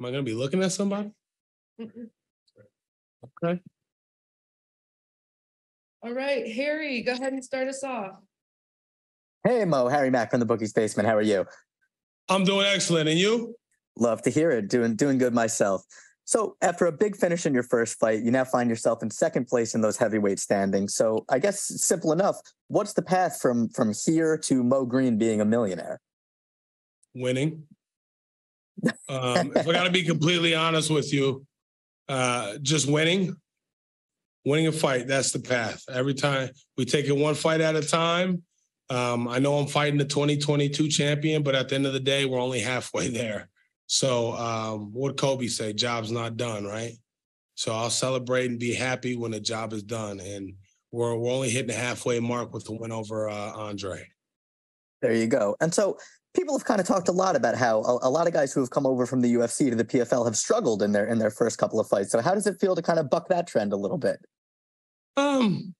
Am I gonna be looking at somebody? Okay. All right, Harry, go ahead and start us off. Hey Mo, Harry Mack from the Bookies Basement. How are you? I'm doing excellent, and you? Love to hear it. Doing doing good myself. So after a big finish in your first fight, you now find yourself in second place in those heavyweight standings. So I guess simple enough. What's the path from from here to Mo Greene being a millionaire? Winning. Um, if I got to be completely honest with you, uh, just winning, winning a fight. That's the path. Every time we take it one fight at a time. Um, I know I'm fighting the 2022 champion, but at the end of the day, we're only halfway there. So um, what Kobe say? Job's not done, right? So I'll celebrate and be happy when the job is done. And we're we're only hitting the halfway mark with the win over uh, Andre. There you go. And so people have kind of talked a lot about how a, a, lot of guys who have come over from the UFC to the PFL have struggled in their in their first couple of fights. So how does it feel to kind of buck that trend a little bit? Um,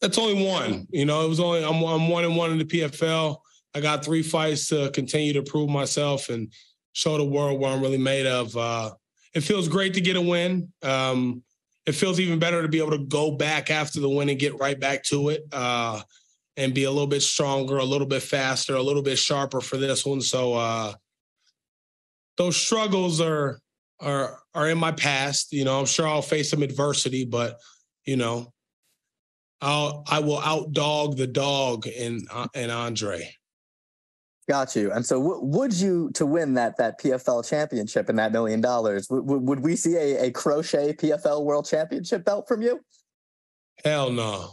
that's only one. You know, it was only I'm I'm one and one in the PFL. I got three fights to continue to prove myself and show the world what I'm really made of. Uh, it feels great to get a win. Um, it feels even better to be able to go back after the win and get right back to it uh, and be a little bit stronger, a little bit faster, a little bit sharper for this one. So uh, those struggles are are are in my past. You know, I'm sure I'll face some adversity, but you know, I'll I will outdog the dog and uh, in Andre. Got you. And so, w- would you to win that that PFL championship and that million dollars? W- w- would we see a, a crochet PFL World Championship belt from you? Hell no.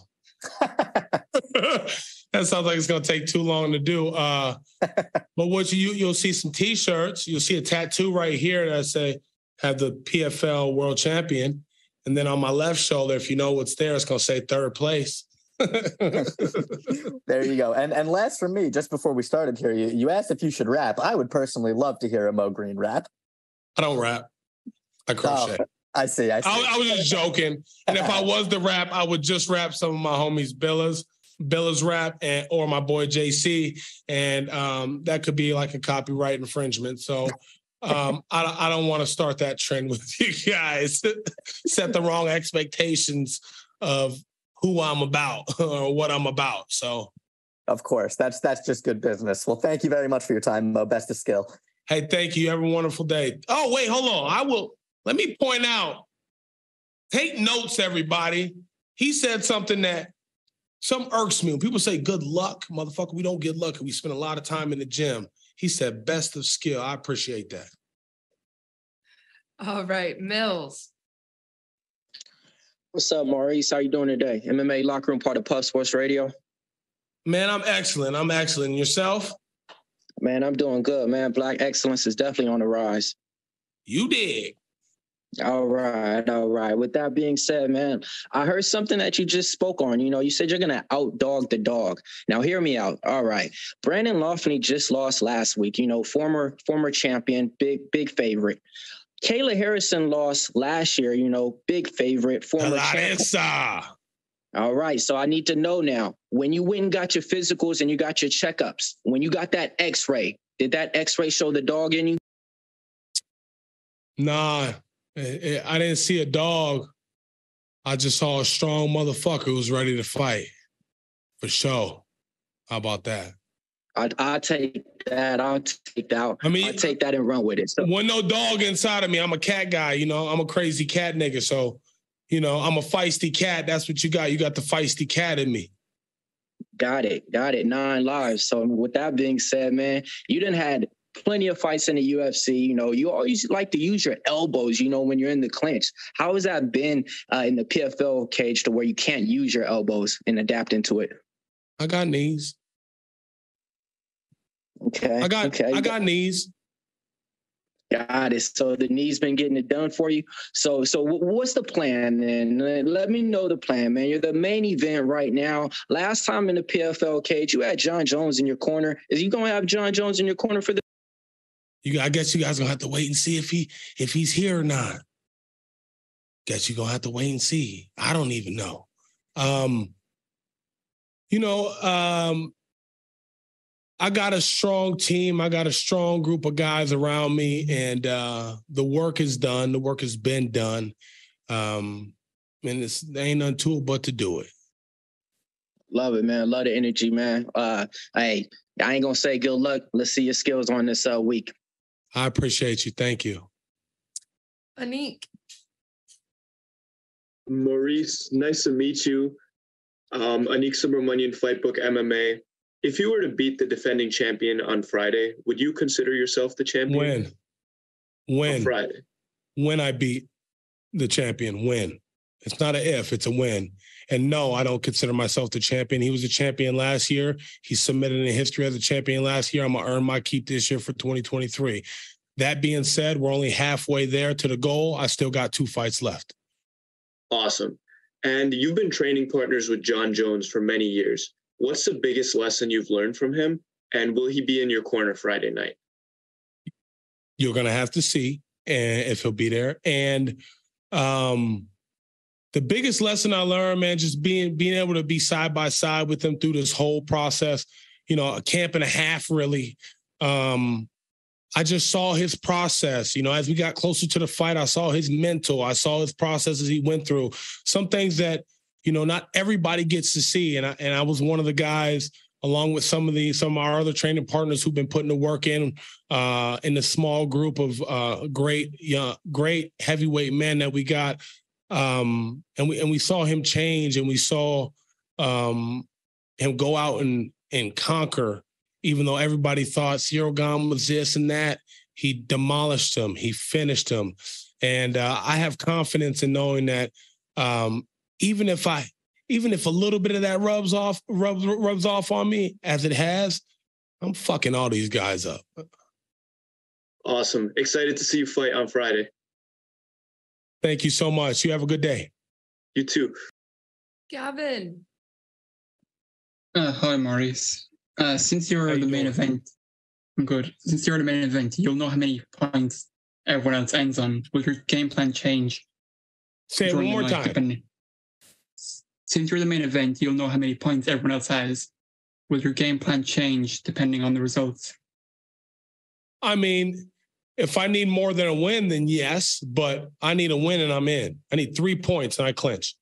that sounds like it's gonna take too long to do. Uh, but what you you'll see some T-shirts. You'll see a tattoo right here that say have the PFL World Champion, and then on my left shoulder, if you know what's there, it's gonna say third place. there you go. And and last for me, just before we started here, you, you asked if you should rap. I would personally love to hear a Mo Greene rap. I don't rap. I crochet. Oh, I see. I see. I, I, was just joking. And if I was to rap, I would just rap some of my homies Billas, Billas rap, and or my boy JC, and um, that could be like a copyright infringement. So. Um, I, I don't want to start that trend with you guys. Set the wrong expectations of who I'm about or what I'm about. So, of course, that's that's just good business. Well, thank you very much for your time, Mo. Best of skill. Hey, thank you. Have a wonderful day. Oh, wait, hold on. I will let me point out. Take notes, everybody. He said something that some irks me. When people say good luck, motherfucker, we don't get lucky. We spend a lot of time in the gym. He said best of skill. I appreciate that. All right, Mills. What's up, Maurice? How you doing today? MMA Locker Room, part of Puff Sports Radio. Man, I'm excellent. I'm excellent. Yourself? Man, I'm doing good, man. Black excellence is definitely on the rise. You dig. All right, all right. With that being said, man, I heard something that you just spoke on. You know, you said you're gonna outdog the dog. Now, hear me out. All right, Brendan Loughnane just lost last week. You know, former former champion, big big favorite. Kayla Harrison lost last year, you know, big favorite, former champion. All right. So I need to know now when you went and got your physicals and you got your checkups, when you got that x ray, did that x ray show the dog in you? Nah, I didn't see a dog. I just saw a strong motherfucker who was ready to fight for sure. How about that? I I take that. I'll take that. I mean, I'll take that and run with it. So. When no dog inside of me, I'm a cat guy. You know, I'm a crazy cat nigga. So, you know, I'm a feisty cat. That's what you got. You got the feisty cat in me. Got it. Got it. Nine lives. So, with that being said, man, you didn't had plenty of fights in the UFC. You know, you always like to use your elbows. You know, when you're in the clinch. How has that been uh, in the PFL cage to where you can't use your elbows and adapt into it? I got knees. Okay. I got okay. I got knees. Got it. So the knees been getting it done for you. So so what's the plan? And let me know the plan, man. You're the main event right now. Last time in the PFL cage, you had Jon Jones in your corner. Is you gonna have Jon Jones in your corner for the? You, I guess you guys gonna have to wait and see if he if he's here or not. Guess you gonna have to wait and see. I don't even know. Um, you know, um, I got a strong team. I got a strong group of guys around me, and uh, the work is done. The work has been done, um, and it's there ain't none to it but to do it. Love it, man. Love the energy, man. Uh, hey, I ain't gonna say good luck. Let's see your skills on this uh, week. I appreciate you. Thank you. Anik. Maurice, nice to meet you. Um, Anik Subramanian, Fightbook MMA. If you were to beat the defending champion on Friday, would you consider yourself the champion? When? On When? Friday. When I beat the champion, when? It's not an if, it's a win. And no, I don't consider myself the champion. He was a champion last year. He submitted in history as a champion last year. I'm gonna earn my keep this year for 2023. That being said, we're only halfway there to the goal. I still got two fights left. Awesome. And you've been training partners with Jon Jones for many years. What's the biggest lesson you've learned from him? And will he be in your corner Friday night? You're gonna have to see and if he'll be there. And um the biggest lesson I learned, man, just being being able to be side by side with him through this whole process, you know, a camp and a half really. Um, I just saw his process. You know, as we got closer to the fight, I saw his mental. I saw his processes he went through. Some things that you know not everybody gets to see, and I and I was one of the guys along with some of the some of our other training partners who've been putting the work in uh, in the small group of uh, great yeah, great heavyweight men that we got. Um, and we and we saw him change, and we saw um, him go out and and conquer even though everybody thought Ciryl was this and that, he demolished him. He finished him. And uh, I have confidence in knowing that um, even if I, even if a little bit of that rubs off, rubs rubs off on me as it has, I'm fucking all these guys up. Awesome. Excited to see you fight on Friday. Thank you so much. You have a good day. You too. Gavin. Uh, hi, Maurice. Uh, since you're How the main doing? event, I'm good. Since you're the main event, you'll know how many points everyone else ends on. Will your game plan change? Say it one more night, time. depending- Since you're the main event, you'll know how many points everyone else has. Will your game plan change depending on the results? I mean, if I need more than a win, then yes, but I need a win and I'm in. I need three points and I clinch.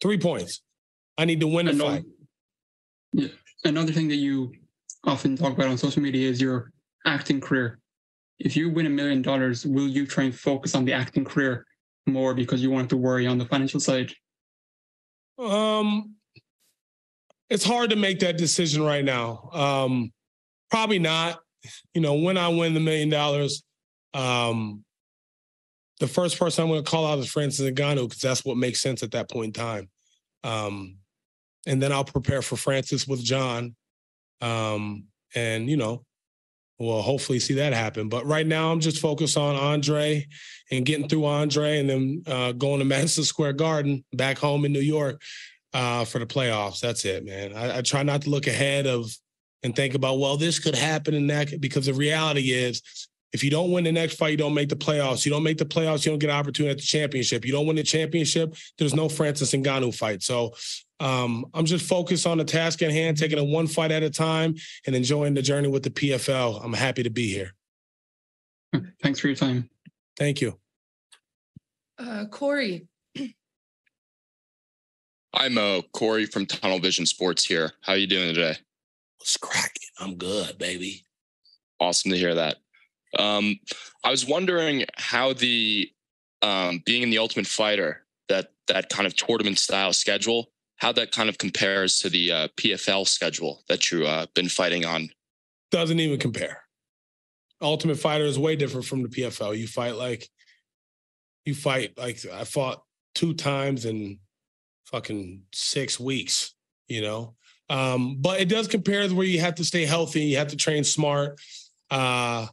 Three points. I need to win the Another- fight. Yeah. Another thing that you often talk about on social media is your acting career. If you win a million dollars, will you try and focus on the acting career more because you want to worry on the financial side? Um, it's hard to make that decision right now. Um, probably not. You know, when I win the million dollars, um, the first person I'm going to call out is Francis Ngannou because that's what makes sense at that point in time. Um, and then I'll prepare for Francis with Jon, um, and you know, we'll hopefully see that happen. But right now, I'm just focused on Andre and getting through Andre, and then uh, going to Madison Square Garden back home in New York uh, for the playoffs. That's it, man. I, I try not to look ahead of and think about, well, this could happen and that, could- because the reality is, if you don't win the next fight, you don't make the playoffs. You don't make the playoffs, you don't get an opportunity at the championship. You don't win the championship, there's no Francis Ngannou fight. So um, I'm just focused on the task at hand, taking it one fight at a time and enjoying the journey with the PFL. I'm happy to be here. Thanks for your time. Thank you. Uh, Corey. I'm uh, Corey from Tunnel Vision Sports here. How are you doing today? What's cracking? I'm good, baby. Awesome to hear that. Um, I was wondering how the um, being in the Ultimate Fighter that that kind of tournament style schedule, how that kind of compares to the uh, PFL schedule that you've uh, been fighting on. Doesn't even compare. Ultimate Fighter is way different from the PFL. You fight like, you fight like I fought two times in fucking six weeks, you know? Um, but it does compare to where you have to stay healthy, you have to train smart. Uh,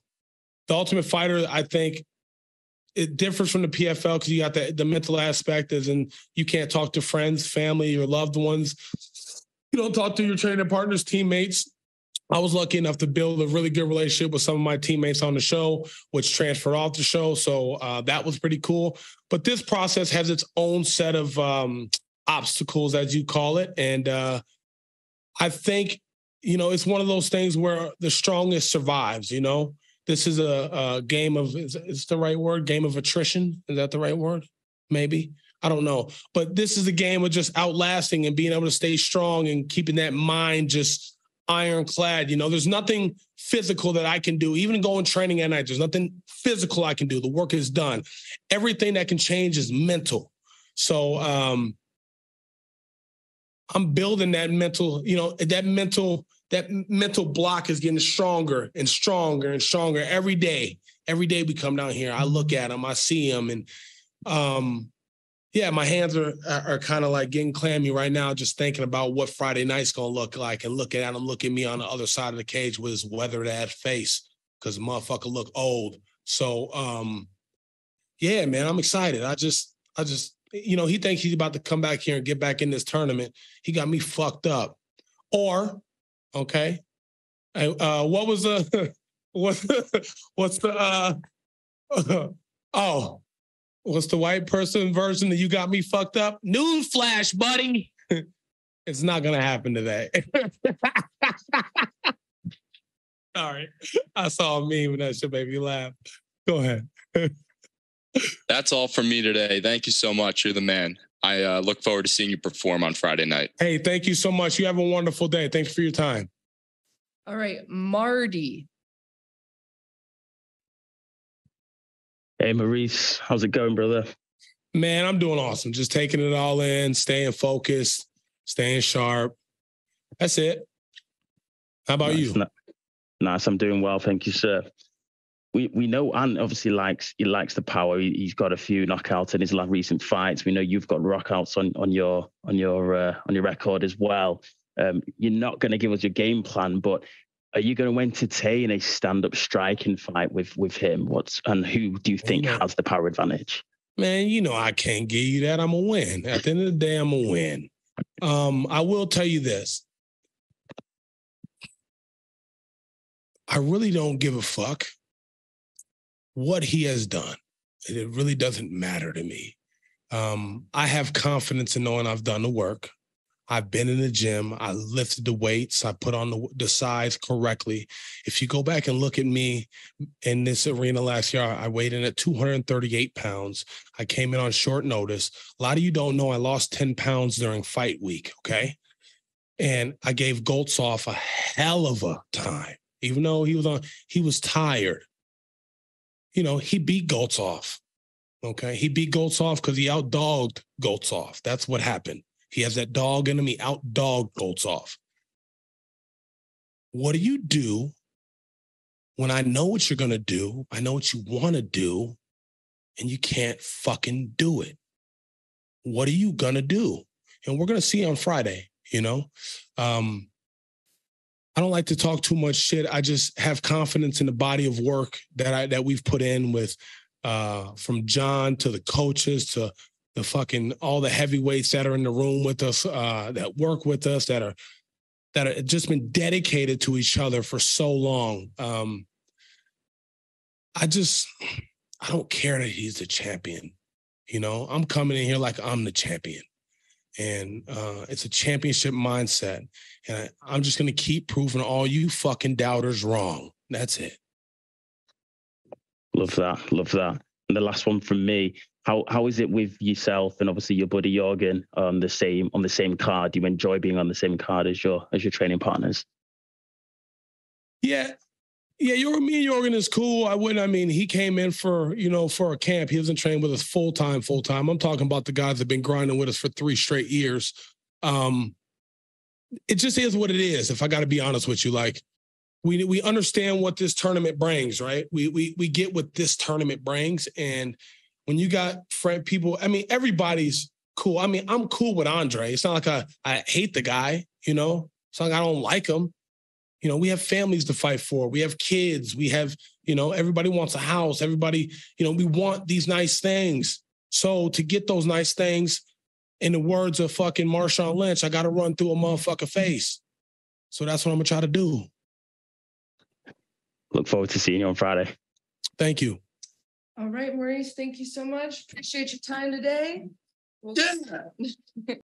the Ultimate Fighter, I think, it differs from the PFL because you got the, the mental aspect, as in you can't talk to friends, family, your loved ones. You don't talk to your training partners, teammates. I was lucky enough to build a really good relationship with some of my teammates on the show, which transferred off the show. So uh, that was pretty cool. But this process has its own set of um, obstacles, as you call it. And uh, I think you know, it's one of those things where the strongest survives. You know, this is a, a game of is, is the right word? Game of attrition. Is that the right word? Maybe. I don't know. But this is a game of just outlasting and being able to stay strong and keeping that mind just ironclad. You know, there's nothing physical that I can do, even going training at night. There's nothing physical I can do. The work is done. Everything that can change is mental. So um I'm building that mental, you know, that mental, that mental block is getting stronger and stronger and stronger every day. Every day we come down here, I look at them, I see them, and um, yeah, my hands are are, are kind of like getting clammy right now, just thinking about what Friday night's gonna look like, and looking at him, looking at me on the other side of the cage with his weathered ass face, because motherfucker look old. So, um, yeah, man, I'm excited. I just, I just, you know, he thinks he's about to come back here and get back in this tournament. He got me fucked up. Or, okay, uh, what was the what what's the uh oh what's the white person version that you got me fucked up? Newsflash, buddy. it's not gonna happen today. Right. I saw a meme and that should make me laugh. Go ahead. That's all from me today. Thank you so much. You're the man. I uh, look forward to seeing you perform on Friday night. Hey, thank you so much. You have a wonderful day. Thanks for your time. All right, Marty. Hey, Maurice, how's it going, brother? Man, I'm doing awesome. Just taking it all in, staying focused, staying sharp. That's it. How about nice, you? Nice, I'm doing well, thank you, sir. We we know Ant obviously likes he likes the power. He, has got a few knockouts in his last recent fights. We know you've got knockouts on on your on your uh, on your record as well. Um, you're not going to give us your game plan, but are you going to entertain a stand-up striking fight with with him? What's and who do you think Yeah. has the power advantage? Man, you know I can't give you that. I'm a win. At the end of the day, I'm a win. Um, I will tell you this. I really don't give a fuck what he has done. It really doesn't matter to me. Um, I have confidence in knowing I've done the work. I've been in the gym. I lifted the weights. I put on the, the size correctly. If you go back and look at me in this arena last year, I weighed in at 238 pounds. I came in on short notice. A lot of you don't know I lost 10 pounds during fight week. Okay. And I gave Goltsov a hell of a time, even though he was on, he was tired. You know, he beat Goltsov. Okay. He beat Goltsov because he outdogged Goltsov. That's what happened. He has that dog in him. He outdogged Goltsov. What do you do when I know what you're going to do? I know what you want to do, and you can't fucking do it. What are you going to do? And we're going to see on Friday, you know? Um, I don't like to talk too much shit. I just have confidence in the body of work that I that we've put in with uh from Jon to the coaches to the fucking all the heavyweights that are in the room with us, uh, that work with us, that are that are just been dedicated to each other for so long. Um, I just I don't care that he's the champion. You know, I'm coming in here like I'm the champion. And uh, it's a championship mindset. And I, I'm just gonna keep proving all you fucking doubters wrong. That's it. Love that. Love that. And the last one from me. How how is it with yourself and obviously your buddy Jorgen on the same on the same card? Do you enjoy being on the same card as your as your training partners? Yeah. Yeah, your me and Jorgen is cool. I wouldn't. I mean, he came in for you know for a camp. He wasn't trained with us full time, full time. I'm talking about the guys that've been grinding with us for three straight years. Um, it just is what it is. If I got to be honest with you, like we we understand what this tournament brings, right? We we we get what this tournament brings, and when you got friend people, I mean, everybody's cool. I mean, I'm cool with Andre. It's not like I I hate the guy, you know. It's not like I don't like him. You know, we have families to fight for. We have kids. We have, you know, everybody wants a house. Everybody, you know, we want these nice things. So to get those nice things, in the words of fucking Marshawn Lynch, I got to run through a motherfucker face. So that's what I'm gonna try to do. Look forward to seeing you on Friday. Thank you. All right, Maurice, thank you so much. Appreciate your time today. We'll- Yeah.